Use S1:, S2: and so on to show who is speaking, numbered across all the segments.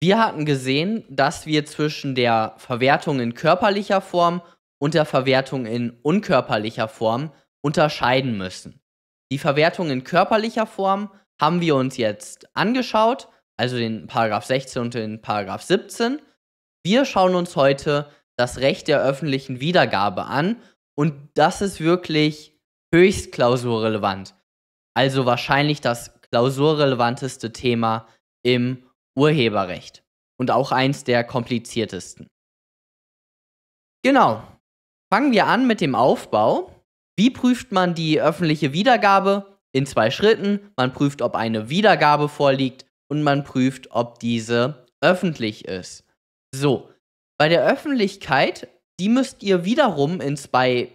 S1: Wir hatten gesehen, dass wir zwischen der Verwertung in körperlicher Form und der Verwertung in unkörperlicher Form unterscheiden müssen. Die Verwertung in körperlicher Form haben wir uns jetzt angeschaut, also den Paragraph 16 und den Paragraph 17. Wir schauen uns heute das Recht der öffentlichen Wiedergabe an und das ist wirklich höchst klausurrelevant. Also wahrscheinlich das klausurrelevanteste Thema im Urheberrecht und auch eins der kompliziertesten. Genau. Fangen wir an mit dem Aufbau. Wie prüft man die öffentliche Wiedergabe? In zwei Schritten. Man prüft, ob eine Wiedergabe vorliegt und man prüft, ob diese öffentlich ist. So, bei der Öffentlichkeit, die müsst ihr wiederum in zwei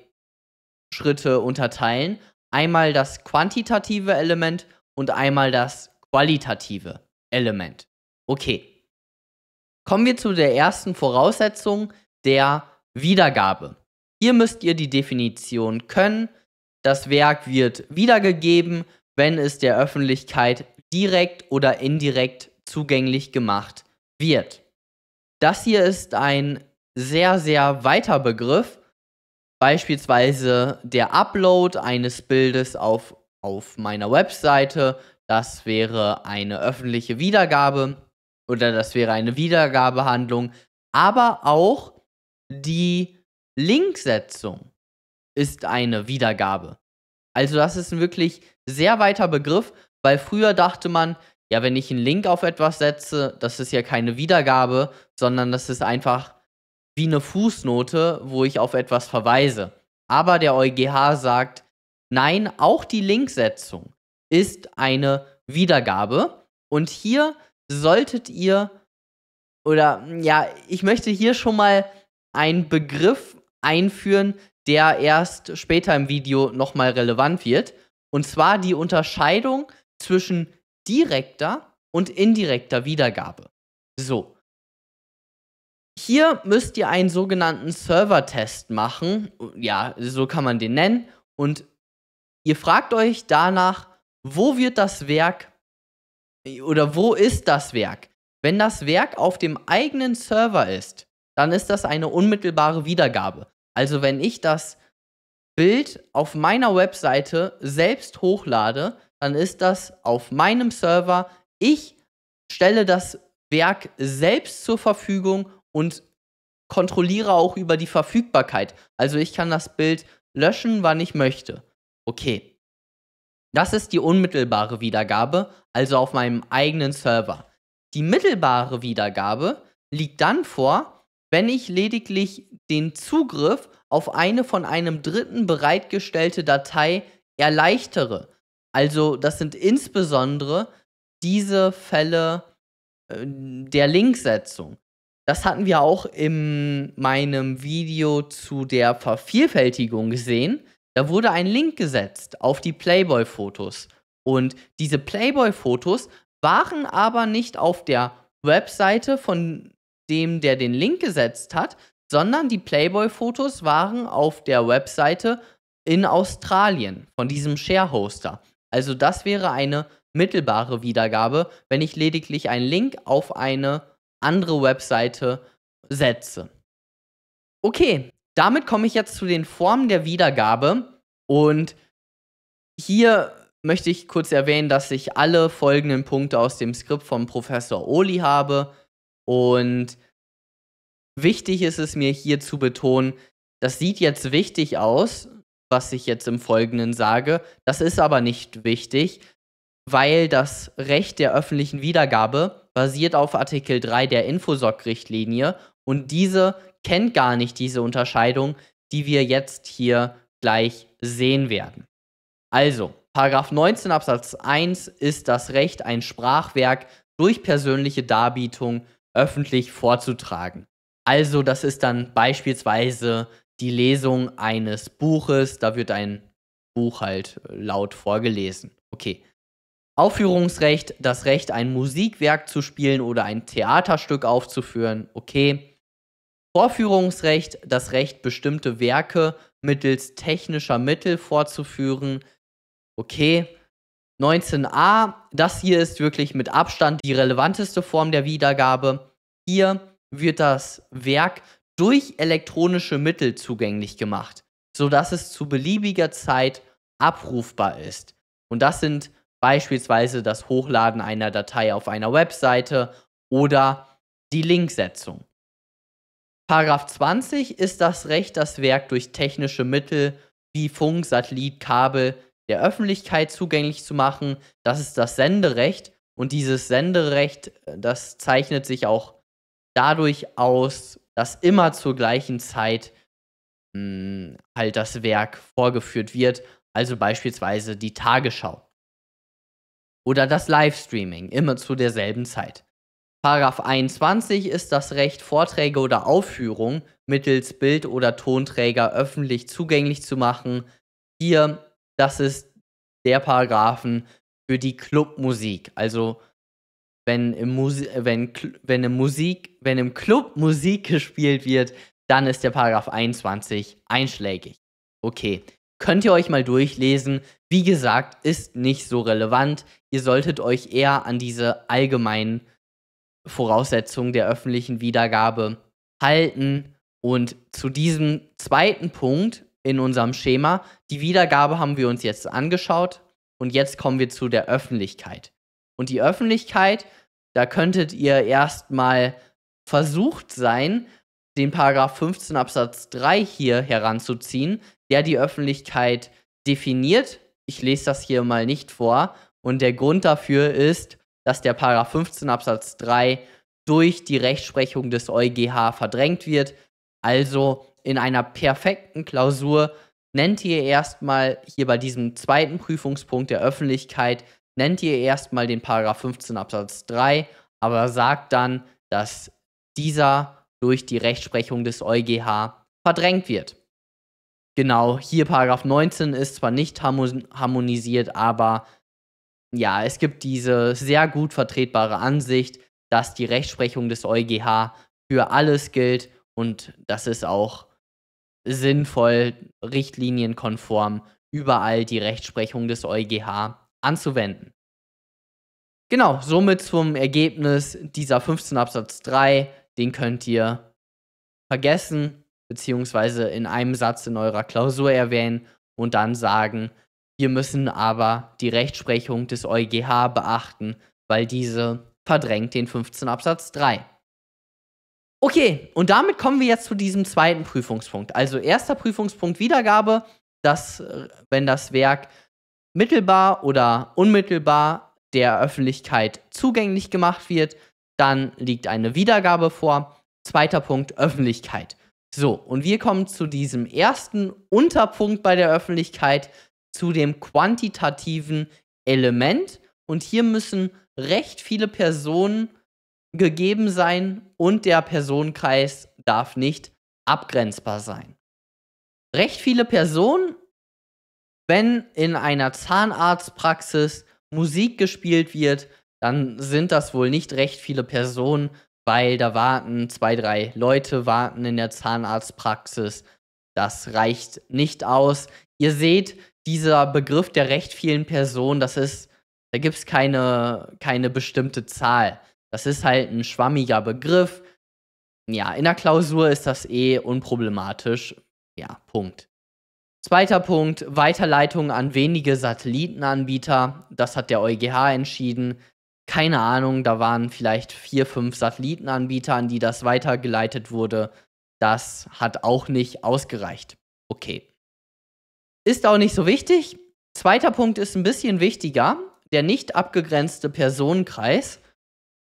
S1: Schritte unterteilen. Einmal das quantitative Element und einmal das qualitative Element. Okay. Kommen wir zu der ersten Voraussetzung der Wiedergabe. Hier müsst ihr die Definition können. Das Werk wird wiedergegeben, wenn es der Öffentlichkeit direkt oder indirekt zugänglich gemacht wird. Das hier ist ein sehr, sehr weiter Begriff. Beispielsweise der Upload eines Bildes auf, auf meiner Webseite. Das wäre eine öffentliche Wiedergabe oder das wäre eine Wiedergabehandlung. Aber auch die Linksetzung ist eine Wiedergabe. Also das ist ein wirklich sehr weiter Begriff, weil früher dachte man, ja, wenn ich einen Link auf etwas setze, das ist ja keine Wiedergabe, sondern das ist einfach wie eine Fußnote, wo ich auf etwas verweise. Aber der EuGH sagt, nein, auch die Linksetzung ist eine Wiedergabe. Und hier solltet ihr, oder ja, ich möchte hier schon mal einen Begriff einführen, der erst später im Video nochmal relevant wird. Und zwar die Unterscheidung zwischen direkter und indirekter Wiedergabe. So. Hier müsst ihr einen sogenannten Server-Test machen. Ja, so kann man den nennen. Und ihr fragt euch danach, wo wird das Werk oder wo ist das Werk? Wenn das Werk auf dem eigenen Server ist, dann ist das eine unmittelbare Wiedergabe. Also wenn ich das Bild auf meiner Webseite selbst hochlade, dann ist das auf meinem Server. Ich stelle das Werk selbst zur Verfügung und kontrolliere auch über die Verfügbarkeit. Also ich kann das Bild löschen, wann ich möchte. Okay. Das ist die unmittelbare Wiedergabe, also auf meinem eigenen Server. Die mittelbare Wiedergabe liegt dann vor, wenn ich lediglich den Zugriff auf eine von einem Dritten bereitgestellte Datei erleichtere. Also das sind insbesondere diese Fälle äh, der Linksetzung. Das hatten wir auch in meinem Video zu der Vervielfältigung gesehen. Da wurde ein Link gesetzt auf die Playboy-Fotos. Und diese Playboy-Fotos waren aber nicht auf der Webseite von dem, der den Link gesetzt hat, sondern die Playboy-Fotos waren auf der Webseite in Australien von diesem Sharehoster. Also das wäre eine mittelbare Wiedergabe, wenn ich lediglich einen Link auf eine andere Webseite setze. Okay, damit komme ich jetzt zu den Formen der Wiedergabe. Und hier möchte ich kurz erwähnen, dass ich alle folgenden Punkte aus dem Skript von Professor Oli habe. Und wichtig ist es mir hier zu betonen, das sieht jetzt wichtig aus, was ich jetzt im Folgenden sage. Das ist aber nicht wichtig, weil das Recht der öffentlichen Wiedergabe basiert auf Artikel 3 der Infosoc-Richtlinie. Und diese kennt gar nicht diese Unterscheidung, die wir jetzt hier gleich sehen werden. Also, Paragraph 19 Absatz 1 ist das Recht, ein Sprachwerk durch persönliche Darbietung öffentlich vorzutragen. Also, das ist dann beispielsweise die Lesung eines Buches, da wird ein Buch halt äh, laut vorgelesen. Okay. Aufführungsrecht, das Recht, ein Musikwerk zu spielen oder ein Theaterstück aufzuführen. Okay. Vorführungsrecht, das Recht, bestimmte Werke mittels technischer Mittel vorzuführen. Okay. 19a, das hier ist wirklich mit Abstand die relevanteste Form der Wiedergabe. Hier wird das Werk durch elektronische Mittel zugänglich gemacht, sodass es zu beliebiger Zeit abrufbar ist. Und das sind beispielsweise das Hochladen einer Datei auf einer Webseite oder die Linksetzung. Paragraph 20 ist das Recht, das Werk durch technische Mittel wie Funk, Satellit, Kabel der Öffentlichkeit zugänglich zu machen. Das ist das Senderecht. Und dieses Senderecht, äh, das zeichnet sich auch dadurch aus, dass immer zur gleichen Zeit mh, hm, halt das Werk vorgeführt wird. Also beispielsweise die Tagesschau. Oder das Livestreaming, immer zu derselben Zeit. Paragraph 21 ist das Recht, Vorträge oder Aufführungen mittels Bild- oder Tonträger öffentlich zugänglich zu machen. Hier, das ist der Paragraphen für die Clubmusik. Also wenn im, Musi wenn, wenn, im Musik, wenn im Club Musik gespielt wird, dann ist der Paragraph 21 einschlägig. Okay, könnt ihr euch mal durchlesen. Wie gesagt, ist nicht so relevant. Ihr solltet euch eher an diese allgemeinen Voraussetzungen der öffentlichen Wiedergabe halten. Und zu diesem zweiten Punkt in unserem Schema, die Wiedergabe haben wir uns jetzt angeschaut und jetzt kommen wir zu der Öffentlichkeit. Und die Öffentlichkeit, da könntet ihr erstmal versucht sein, den Paragraph 15 Absatz 3 hier heranzuziehen, der die Öffentlichkeit definiert. Ich lese das hier mal nicht vor. Und der Grund dafür ist, dass der Paragraph 15 Absatz 3 durch die Rechtsprechung des EuGH verdrängt wird. Also in einer perfekten Klausur nennt ihr erstmal hier bei diesem zweiten Prüfungspunkt der Öffentlichkeit, nennt ihr erstmal den Paragraph 15 Absatz 3, aber sagt dann, dass dieser durch die Rechtsprechung des EuGH verdrängt wird. Genau, hier Paragraph 19 ist zwar nicht harmonisiert, aber ja, es gibt diese sehr gut vertretbare Ansicht, dass die Rechtsprechung des EuGH für alles gilt und das ist auch sinnvoll, richtlinienkonform überall die Rechtsprechung des EuGH anzuwenden. Genau, somit zum Ergebnis dieser 15 Absatz 3, den könnt ihr vergessen, beziehungsweise in einem Satz in eurer Klausur erwähnen und dann sagen, wir müssen aber die Rechtsprechung des EuGH beachten, weil diese verdrängt den 15 Absatz 3. Okay, und damit kommen wir jetzt zu diesem zweiten Prüfungspunkt. Also erster Prüfungspunkt Wiedergabe, dass wenn das Werk mittelbar oder unmittelbar der Öffentlichkeit zugänglich gemacht wird, dann liegt eine Wiedergabe vor. Zweiter Punkt Öffentlichkeit. So, und wir kommen zu diesem ersten Unterpunkt bei der Öffentlichkeit, zu dem quantitativen Element. Und hier müssen recht viele Personen gegeben sein und der Personenkreis darf nicht abgrenzbar sein. Recht viele Personen, wenn in einer Zahnarztpraxis Musik gespielt wird, dann sind das wohl nicht recht viele Personen, weil da warten zwei, drei Leute warten in der Zahnarztpraxis. Das reicht nicht aus. Ihr seht, dieser Begriff der recht vielen Personen, das ist, da gibt es keine, keine bestimmte Zahl. Das ist halt ein schwammiger Begriff. Ja, in der Klausur ist das eh unproblematisch. Ja, Punkt. Zweiter Punkt, Weiterleitung an wenige Satellitenanbieter. Das hat der EuGH entschieden. Keine Ahnung, da waren vielleicht vier, fünf Satellitenanbieter, an die das weitergeleitet wurde. Das hat auch nicht ausgereicht. Okay. Ist auch nicht so wichtig. Zweiter Punkt ist ein bisschen wichtiger. Der nicht abgegrenzte Personenkreis.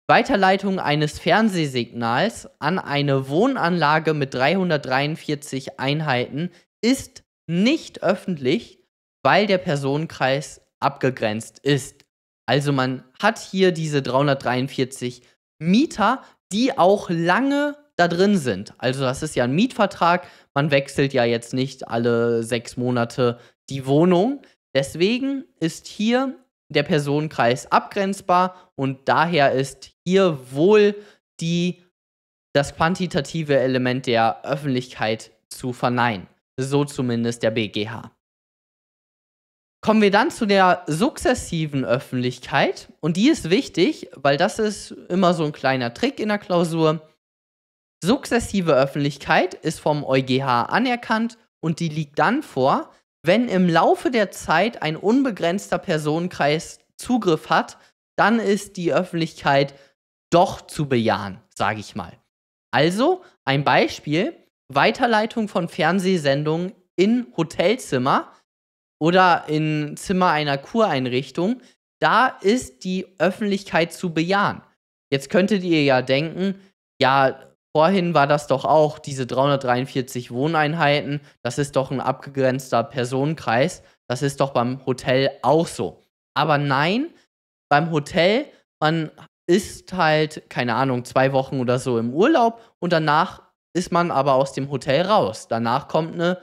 S1: Weiterleitung eines Fernsehsignals an eine Wohnanlage mit 343 Einheiten ist nicht öffentlich, weil der Personenkreis abgegrenzt ist. Also man hat hier diese 343 Mieter, die auch lange da drin sind. Also das ist ja ein Mietvertrag. Man wechselt ja jetzt nicht alle sechs Monate die Wohnung. Deswegen ist hier der Personenkreis abgrenzbar und daher ist hier wohl die, das quantitative Element der Öffentlichkeit zu verneinen. So zumindest der BGH. Kommen wir dann zu der sukzessiven Öffentlichkeit. Und die ist wichtig, weil das ist immer so ein kleiner Trick in der Klausur. Sukzessive Öffentlichkeit ist vom EuGH anerkannt und die liegt dann vor, wenn im Laufe der Zeit ein unbegrenzter Personenkreis Zugriff hat, dann ist die Öffentlichkeit doch zu bejahen, sage ich mal. Also ein Beispiel, Weiterleitung von Fernsehsendungen in Hotelzimmer oder in Zimmer einer Kureinrichtung, da ist die Öffentlichkeit zu bejahen. Jetzt könntet ihr ja denken, ja, vorhin war das doch auch diese 343 Wohneinheiten, das ist doch ein abgegrenzter Personenkreis, das ist doch beim Hotel auch so. Aber nein, beim Hotel, man ist halt, keine Ahnung, zwei Wochen oder so im Urlaub und danach ist man aber aus dem Hotel raus. Danach kommt eine,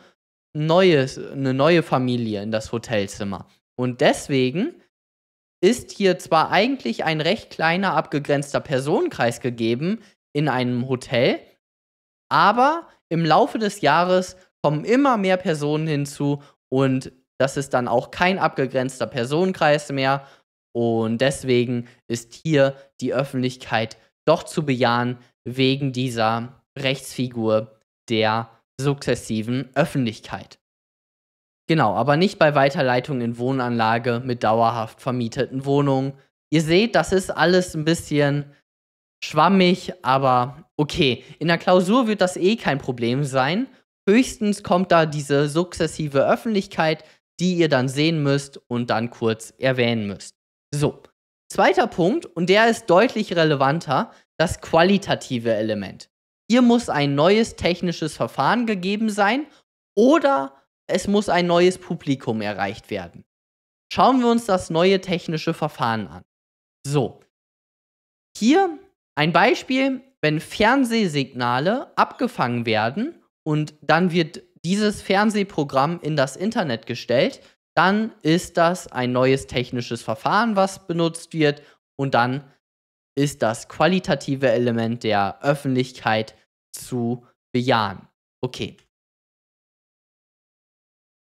S1: neues, eine neue Familie in das Hotelzimmer. Und deswegen ist hier zwar eigentlich ein recht kleiner abgegrenzter Personenkreis gegeben in einem Hotel, aber im Laufe des Jahres kommen immer mehr Personen hinzu und das ist dann auch kein abgegrenzter Personenkreis mehr und deswegen ist hier die Öffentlichkeit doch zu bejahen wegen dieser Rechtsfigur der sukzessiven Öffentlichkeit. Genau, aber nicht bei Weiterleitung in Wohnanlage mit dauerhaft vermieteten Wohnungen. Ihr seht, das ist alles ein bisschen schwammig, aber okay. In der Klausur wird das eh kein Problem sein. Höchstens kommt da diese sukzessive Öffentlichkeit, die ihr dann sehen müsst und dann kurz erwähnen müsst. So, zweiter Punkt, und der ist deutlich relevanter, das qualitative Element. Hier muss ein neues technisches Verfahren gegeben sein oder es muss ein neues Publikum erreicht werden. Schauen wir uns das neue technische Verfahren an. So, hier ein Beispiel, wenn Fernsehsignale abgefangen werden und dann wird dieses Fernsehprogramm in das Internet gestellt, dann ist das ein neues technisches Verfahren, was benutzt wird und dann ist das qualitative Element der Öffentlichkeit zu bejahen. Okay.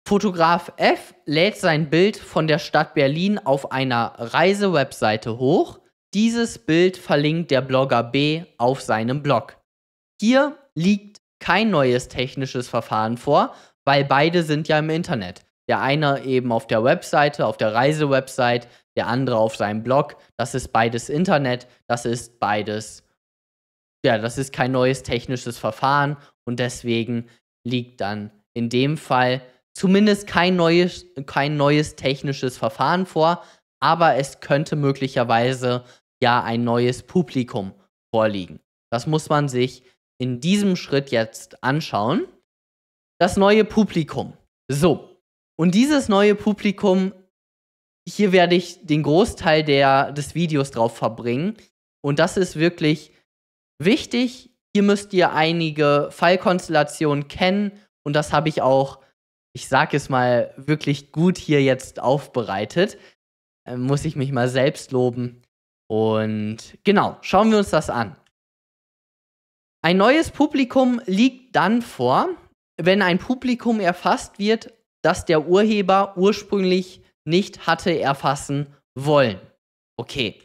S1: Fotograf F lädt sein Bild von der Stadt Berlin auf einer Reisewebseite hoch. Dieses Bild verlinkt der Blogger B auf seinem Blog. Hier liegt kein neues technisches Verfahren vor, weil beide sind ja im Internet. Der eine eben auf der Webseite, auf der Reisewebsite, der andere auf seinem Blog. Das ist beides Internet, das ist beides, ja, das ist kein neues technisches Verfahren und deswegen liegt dann in dem Fall zumindest kein neues, kein neues technisches Verfahren vor, aber es könnte möglicherweise ja ein neues Publikum vorliegen. Das muss man sich in diesem Schritt jetzt anschauen. Das neue Publikum. So, und dieses neue Publikum, hier werde ich den Großteil der, des Videos drauf verbringen. Und das ist wirklich wichtig. Hier müsst ihr einige Fallkonstellationen kennen. Und das habe ich auch, ich sage es mal, wirklich gut hier jetzt aufbereitet. Äh, muss ich mich mal selbst loben. Und genau, schauen wir uns das an. Ein neues Publikum liegt dann vor, wenn ein Publikum erfasst wird, das der Urheber ursprünglich nicht hatte erfassen wollen. Okay.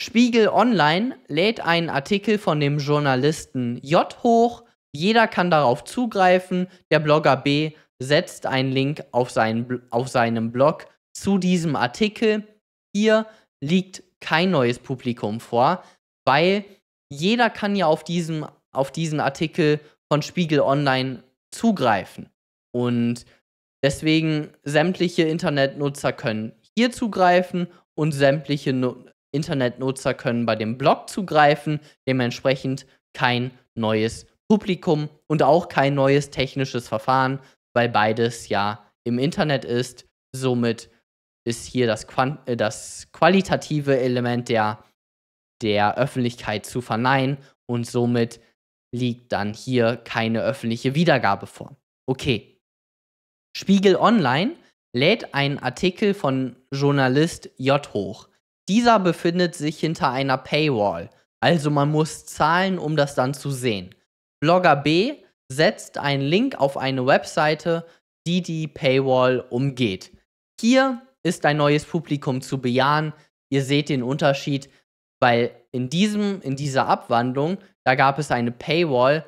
S1: Spiegel Online lädt einen Artikel von dem Journalisten J hoch. Jeder kann darauf zugreifen. Der Blogger B setzt einen Link auf, seinen, auf seinem Blog zu diesem Artikel. Hier liegt kein neues Publikum vor, weil jeder kann ja auf, diesem, auf diesen Artikel von Spiegel Online zugreifen. Und Deswegen sämtliche Internetnutzer können hier zugreifen und sämtliche no Internetnutzer können bei dem Blog zugreifen. Dementsprechend kein neues Publikum und auch kein neues technisches Verfahren, weil beides ja im Internet ist. Somit ist hier das, Quant äh, das qualitative Element der, der Öffentlichkeit zu verneinen und somit liegt dann hier keine öffentliche Wiedergabe vor. Okay, Spiegel Online lädt einen Artikel von Journalist J hoch. Dieser befindet sich hinter einer Paywall, also man muss zahlen, um das dann zu sehen. Blogger B setzt einen Link auf eine Webseite, die die Paywall umgeht. hier ist ein neues Publikum zu bejahen. Ihr seht den Unterschied, weil in, diesem, in dieser Abwandlung, da gab es eine Paywall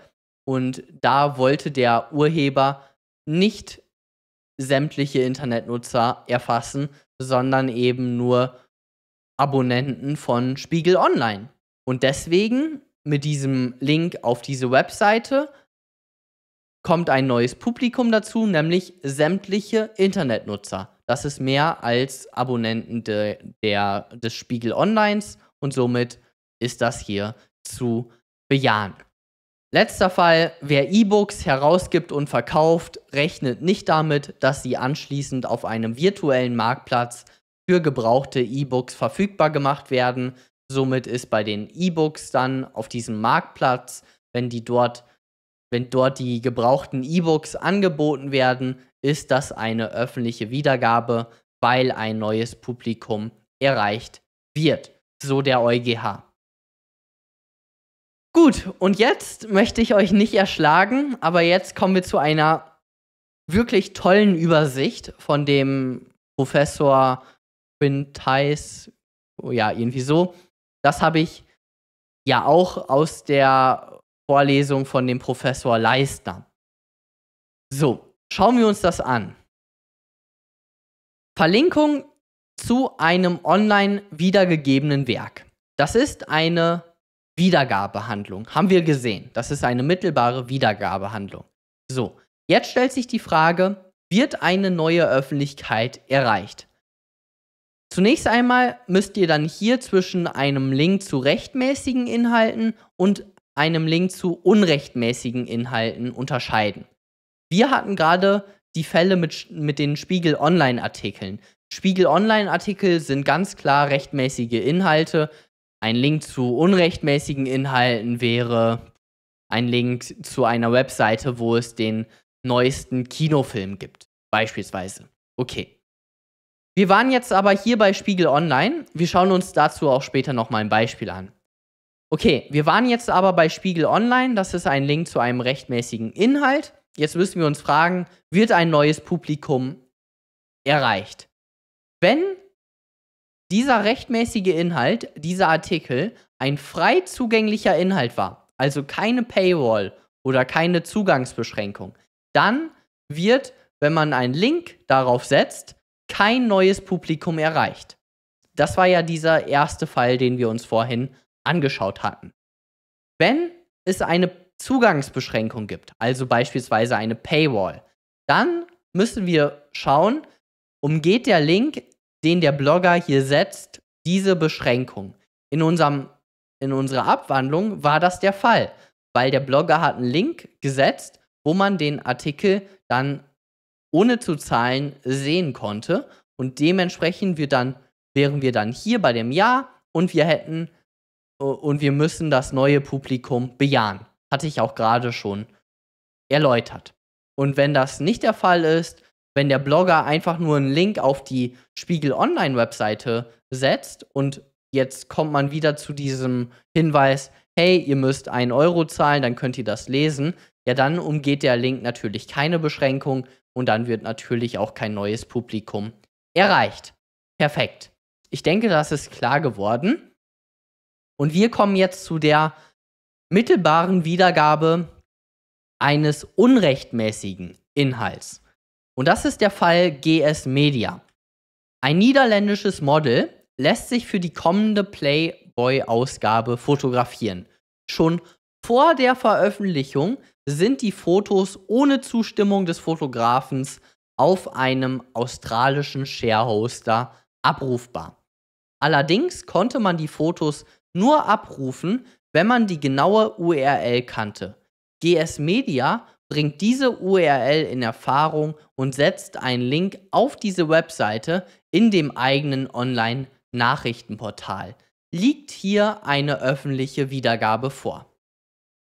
S1: und da wollte der Urheber nicht sämtliche Internetnutzer erfassen, sondern eben nur Abonnenten von Spiegel Online. Und deswegen mit diesem Link auf diese Webseite kommt ein neues Publikum dazu, nämlich sämtliche Internetnutzer. Das ist mehr als Abonnenten de, der, des Spiegel Onlines und somit ist das hier zu bejahen. Letzter Fall, wer E-Books herausgibt und verkauft, rechnet nicht damit, dass sie anschließend auf einem virtuellen Marktplatz für gebrauchte E-Books verfügbar gemacht werden. Somit ist bei den E-Books dann auf diesem Marktplatz, wenn die dort, wenn dort die gebrauchten E-Books angeboten werden, ist das eine öffentliche Wiedergabe, weil ein neues Publikum erreicht wird. So der EuGH. Gut, und jetzt möchte ich euch nicht erschlagen, aber jetzt kommen wir zu einer wirklich tollen Übersicht von dem Professor Quintais, oh ja, irgendwie so. Das habe ich ja auch aus der Vorlesung von dem Professor Leistner. So, schauen wir uns das an. Verlinkung zu einem online wiedergegebenen Werk. Das ist eine Wiedergabehandlung. Haben wir gesehen. Das ist eine mittelbare Wiedergabehandlung. So, jetzt stellt sich die Frage, wird eine neue Öffentlichkeit erreicht? Zunächst einmal müsst ihr dann hier zwischen einem Link zu rechtmäßigen Inhalten und einem Link zu unrechtmäßigen Inhalten unterscheiden. Wir hatten gerade die Fälle mit, mit den Spiegel Online-Artikeln. Spiegel Online-Artikel sind ganz klar rechtmäßige Inhalte, ein Link zu unrechtmäßigen Inhalten wäre ein Link zu einer Webseite, wo es den neuesten Kinofilm gibt, beispielsweise. Okay. Wir waren jetzt aber hier bei Spiegel Online. Wir schauen uns dazu auch später nochmal ein Beispiel an. Okay, wir waren jetzt aber bei Spiegel Online. Das ist ein Link zu einem rechtmäßigen Inhalt. Jetzt müssen wir uns fragen, wird ein neues Publikum erreicht? Wenn dieser rechtmäßige Inhalt, dieser Artikel, ein frei zugänglicher Inhalt war, also keine Paywall oder keine Zugangsbeschränkung, dann wird, wenn man einen Link darauf setzt, kein neues Publikum erreicht. Das war ja dieser erste Fall, den wir uns vorhin angeschaut hatten. Wenn es eine Zugangsbeschränkung gibt, also beispielsweise eine Paywall, dann müssen wir schauen, umgeht der Link den der Blogger hier setzt, diese Beschränkung. In, unserem, in unserer Abwandlung war das der Fall, weil der Blogger hat einen Link gesetzt, wo man den Artikel dann ohne zu zahlen sehen konnte und dementsprechend wir dann, wären wir dann hier bei dem Ja und wir hätten und wir müssen das neue Publikum bejahen. Hatte ich auch gerade schon erläutert. Und wenn das nicht der Fall ist, wenn der Blogger einfach nur einen Link auf die Spiegel Online-Webseite setzt und jetzt kommt man wieder zu diesem Hinweis, hey, ihr müsst einen Euro zahlen, dann könnt ihr das lesen, ja, dann umgeht der Link natürlich keine Beschränkung und dann wird natürlich auch kein neues Publikum erreicht. Perfekt. Ich denke, das ist klar geworden. Und wir kommen jetzt zu der mittelbaren Wiedergabe eines unrechtmäßigen Inhalts. Und das ist der Fall GS Media. Ein niederländisches Model lässt sich für die kommende Playboy-Ausgabe fotografieren. Schon vor der Veröffentlichung sind die Fotos ohne Zustimmung des Fotografen auf einem australischen Sharehoster abrufbar. Allerdings konnte man die Fotos nur abrufen, wenn man die genaue URL kannte. GS Media bringt diese URL in Erfahrung und setzt einen Link auf diese Webseite in dem eigenen Online-Nachrichtenportal. Liegt hier eine öffentliche Wiedergabe vor.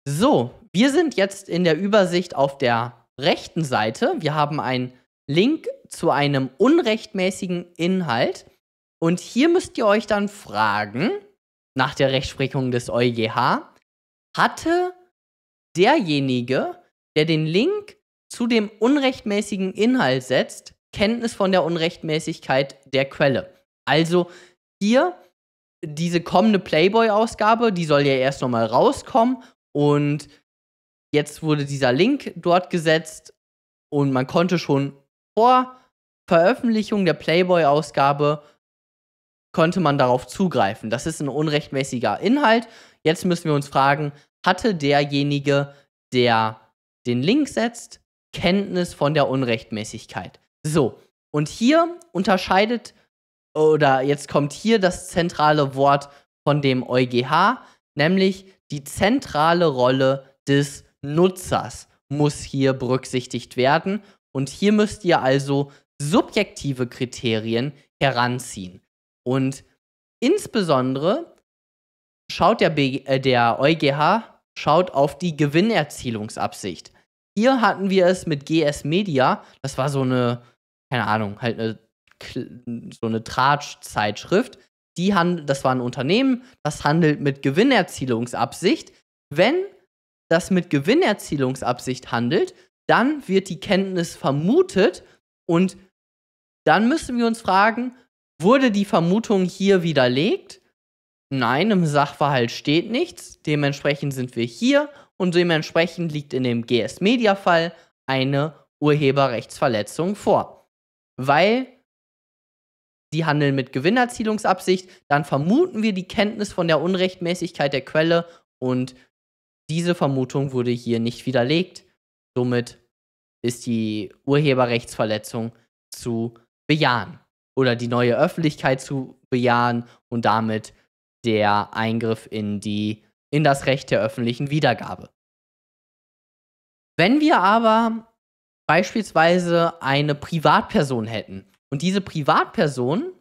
S1: So, wir sind jetzt in der Übersicht auf der rechten Seite. Wir haben einen Link zu einem unrechtmäßigen Inhalt. Und hier müsst ihr euch dann fragen, nach der Rechtsprechung des EuGH, hatte derjenige, der den Link zu dem unrechtmäßigen Inhalt setzt, Kenntnis von der Unrechtmäßigkeit der Quelle. Also hier diese kommende Playboy-Ausgabe, die soll ja erst nochmal rauskommen und jetzt wurde dieser Link dort gesetzt und man konnte schon vor Veröffentlichung der Playboy-Ausgabe konnte man darauf zugreifen. Das ist ein unrechtmäßiger Inhalt. Jetzt müssen wir uns fragen, hatte derjenige, der den Link setzt, Kenntnis von der Unrechtmäßigkeit? So, und hier unterscheidet, oder jetzt kommt hier das zentrale Wort von dem EuGH, nämlich die zentrale Rolle des Nutzers muss hier berücksichtigt werden. Und hier müsst ihr also subjektive Kriterien heranziehen. Und insbesondere schaut der, B äh, der EuGH schaut auf die Gewinnerzielungsabsicht. Hier hatten wir es mit GS Media, das war so eine, keine Ahnung, halt eine, so eine Tratsch-Zeitschrift. Das war ein Unternehmen, das handelt mit Gewinnerzielungsabsicht. Wenn das mit Gewinnerzielungsabsicht handelt, dann wird die Kenntnis vermutet und dann müssen wir uns fragen, wurde die Vermutung hier widerlegt? Nein, im Sachverhalt steht nichts. Dementsprechend sind wir hier und dementsprechend liegt in dem GS-Media-Fall eine Urheberrechtsverletzung vor. Weil die handeln mit Gewinnerzielungsabsicht, dann vermuten wir die Kenntnis von der Unrechtmäßigkeit der Quelle und diese Vermutung wurde hier nicht widerlegt. Somit ist die Urheberrechtsverletzung zu bejahen oder die neue Öffentlichkeit zu bejahen und damit der Eingriff in, die, in das Recht der öffentlichen Wiedergabe. Wenn wir aber beispielsweise eine Privatperson hätten und diese Privatperson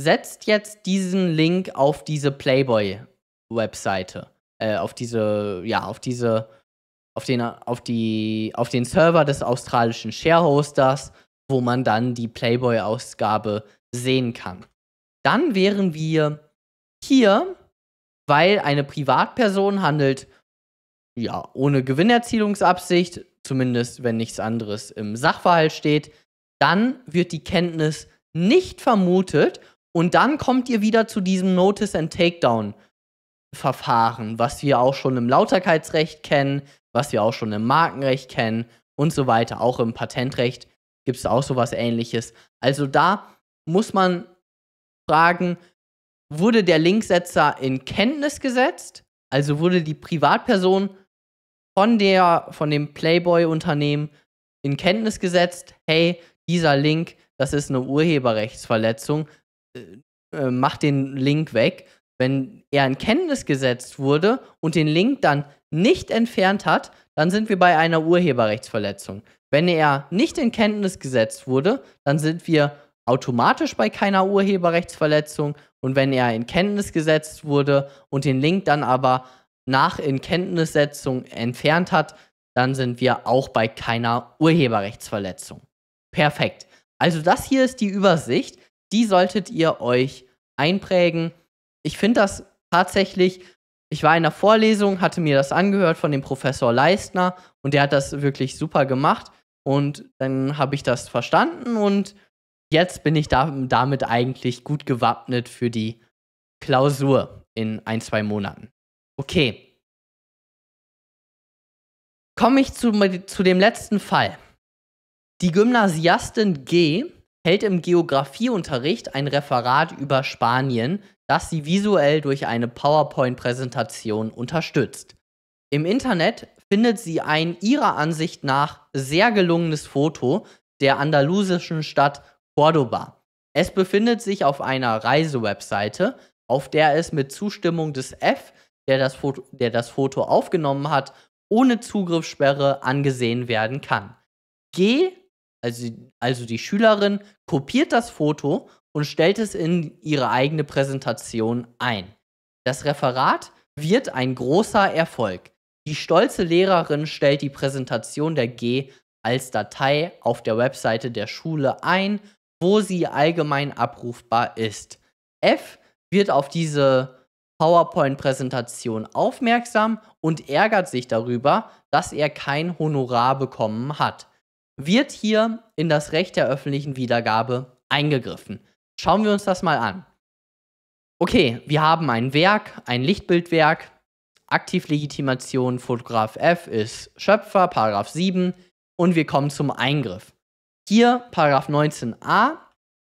S1: setzt jetzt diesen Link auf diese Playboy-Webseite äh, auf diese, ja, auf diese, auf den, auf die, auf den Server des australischen Sharehosters, wo man dann die Playboy-Ausgabe sehen kann. Dann wären wir hier, weil eine Privatperson handelt, ja, ohne Gewinnerzielungsabsicht, zumindest wenn nichts anderes im Sachverhalt steht, dann wird die Kenntnis nicht vermutet und dann kommt ihr wieder zu diesem Notice and Takedown Verfahren, was wir auch schon im Lauterkeitsrecht kennen, was wir auch schon im Markenrecht kennen und so weiter. Auch im Patentrecht gibt es auch sowas ähnliches. Also da muss man fragen, wurde der Linksetzer in Kenntnis gesetzt? Also wurde die Privatperson von der, von dem Playboy-Unternehmen in Kenntnis gesetzt, hey, dieser Link, das ist eine Urheberrechtsverletzung, äh, äh mach den Link weg wenn er in Kenntnis gesetzt wurde und den Link dann nicht entfernt hat, dann sind wir bei einer Urheberrechtsverletzung. Wenn er nicht in Kenntnis gesetzt wurde, dann sind wir automatisch bei keiner Urheberrechtsverletzung. Und wenn er in Kenntnis gesetzt wurde und den Link dann aber nach Inkenntnissetzung entfernt hat, dann sind wir auch bei keiner Urheberrechtsverletzung. Perfekt. Also das hier ist die Übersicht. Die solltet ihr euch einprägen ich finde das tatsächlich, ich war in einer Vorlesung, hatte mir das angehört von dem Professor Leistner und der hat das wirklich super gemacht und dann habe ich das verstanden und jetzt bin ich da, damit eigentlich gut gewappnet für die Klausur in ein, zwei Monaten. Okay. Komme ich zu, zu dem letzten Fall. Die Gymnasiastin G hält im Geografieunterricht ein Referat über Spanien, das sie visuell durch eine PowerPoint-Präsentation unterstützt. Im Internet findet sie ein ihrer Ansicht nach sehr gelungenes Foto der andalusischen Stadt Cordoba. Es befindet sich auf einer Reisewebseite, auf der es mit Zustimmung des F, der das Foto, der das Foto aufgenommen hat, ohne Zugriffssperre angesehen werden kann. G, also, also die Schülerin, kopiert das Foto und stellt es in ihre eigene Präsentation ein. Das Referat wird ein großer Erfolg. Die stolze Lehrerin stellt die Präsentation der G als Datei auf der Webseite der Schule ein, wo sie allgemein abrufbar ist. F wird auf diese PowerPoint-Präsentation aufmerksam und ärgert sich darüber, dass er kein Honorar bekommen hat. wird hier in das Recht der öffentlichen Wiedergabe eingegriffen. Schauen wir uns das mal an. Okay, wir haben ein Werk, ein Lichtbildwerk. Aktivlegitimation Fotograf F ist Schöpfer, Paragraph 7. Und wir kommen zum Eingriff. Hier Paragraph 19a,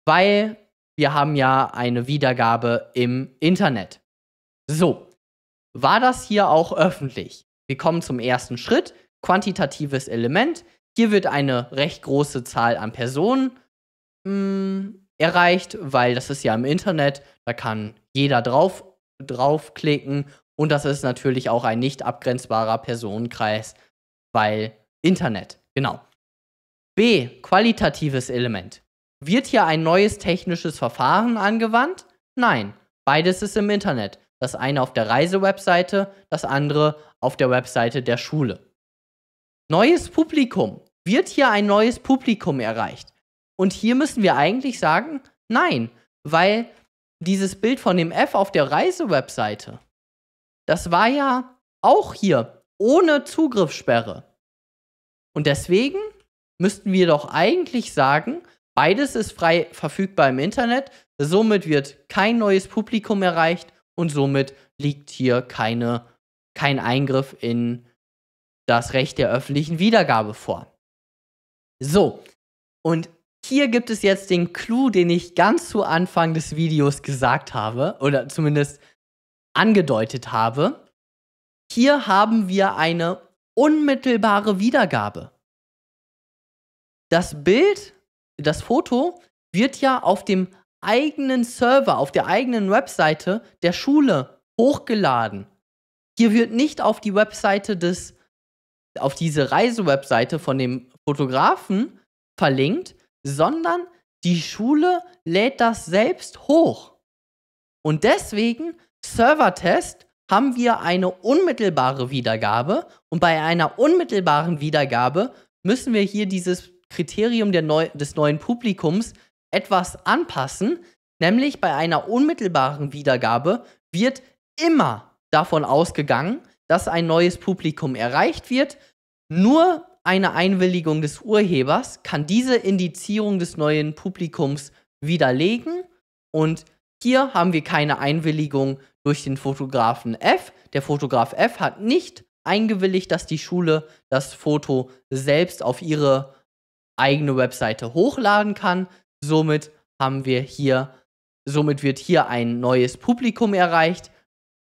S1: weil wir haben ja eine Wiedergabe im Internet. So, war das hier auch öffentlich? Wir kommen zum ersten Schritt, quantitatives Element. Hier wird eine recht große Zahl an Personen mh, hm, erreicht, weil das ist ja im Internet, da kann jeder drauf, draufklicken und das ist natürlich auch ein nicht abgrenzbarer Personenkreis, weil Internet, genau. B, qualitatives Element. Wird hier ein neues technisches Verfahren angewandt? Nein, beides ist im Internet. Das eine auf der Reisewebseite, das andere auf der Webseite der Schule. Neues Publikum. Wird hier ein neues Publikum erreicht? Und hier müssen wir eigentlich sagen, nein, weil dieses Bild von dem F auf der Reisewebseite, das war ja auch hier ohne Zugriffssperre. Und deswegen müssten wir doch eigentlich sagen, beides ist frei verfügbar im Internet, somit wird kein neues Publikum erreicht und somit liegt hier keine, kein Eingriff in das Recht der öffentlichen Wiedergabe vor. So, und hier gibt es jetzt den Clou, den ich ganz zu Anfang des Videos gesagt habe, oder zumindest angedeutet habe. Hier haben wir eine unmittelbare Wiedergabe. Das Bild, das Foto wird ja auf dem eigenen Server, auf der eigenen Webseite der Schule hochgeladen. Hier wird nicht auf die Webseite des, auf diese Reisewebseite von dem Fotografen verlinkt, sondern die Schule lädt das selbst hoch. Und deswegen, Servertest, haben wir eine unmittelbare Wiedergabe. Und bei einer unmittelbaren Wiedergabe müssen wir hier dieses Kriterium Neu des neuen Publikums etwas anpassen. Nämlich bei einer unmittelbaren Wiedergabe wird immer davon ausgegangen, dass ein neues Publikum erreicht wird. Nur eine Einwilligung des Urhebers kann diese Indizierung des neuen Publikums widerlegen und hier haben wir keine Einwilligung durch den Fotografen F. Der Fotograf F hat nicht eingewilligt, dass die Schule das Foto selbst auf ihre eigene Webseite hochladen kann. Somit haben wir hier, somit wird hier ein neues Publikum erreicht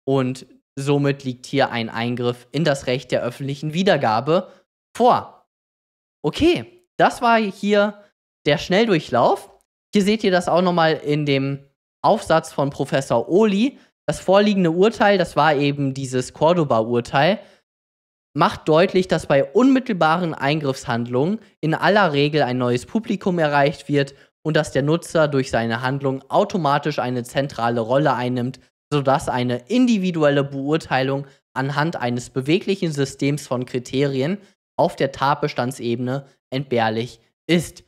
S1: und somit liegt hier ein Eingriff in das Recht der öffentlichen Wiedergabe vor. Okay, das war hier der Schnelldurchlauf. Hier seht ihr das auch nochmal in dem Aufsatz von Professor Oli. Das vorliegende Urteil, das war eben dieses Cordoba-Urteil, macht deutlich, dass bei unmittelbaren Eingriffshandlungen in aller Regel ein neues Publikum erreicht wird und dass der Nutzer durch seine Handlung automatisch eine zentrale Rolle einnimmt, sodass eine individuelle Beurteilung anhand eines beweglichen Systems von Kriterien auf der Tatbestandsebene entbehrlich ist.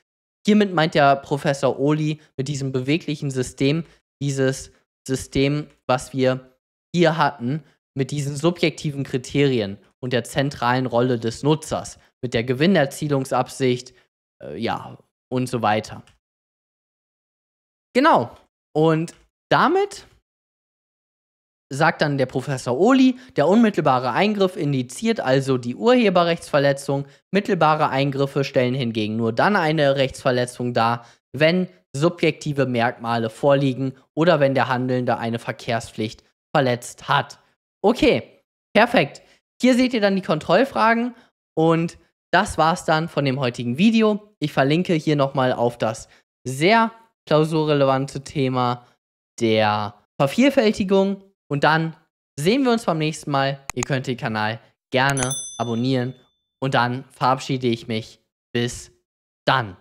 S1: Hiermit meint der Professor Oli mit diesem beweglichen System dieses System, was wir hier hatten, mit diesen subjektiven Kriterien und der zentralen Rolle des Nutzers, mit der Gewinnerzielungsabsicht, äh, ja, und so weiter. Genau. Und damit sagt dann der Professor Oli, der unmittelbare Eingriff indiziert also die Urheberrechtsverletzung. Mittelbare Eingriffe stellen hingegen nur dann eine Rechtsverletzung dar, wenn subjektive Merkmale vorliegen oder wenn der Handelnde eine Verkehrspflicht verletzt hat. Okay, perfekt. Hier seht ihr dann die Kontrollfragen und das war's dann von dem heutigen Video. Ich verlinke hier nochmal auf das sehr klausurrelevante Thema der Vervielfältigung und dann sehen wir uns beim nächsten Mal. Ihr könnt den Kanal gerne abonnieren. Und dann verabschiede ich mich. Bis dann.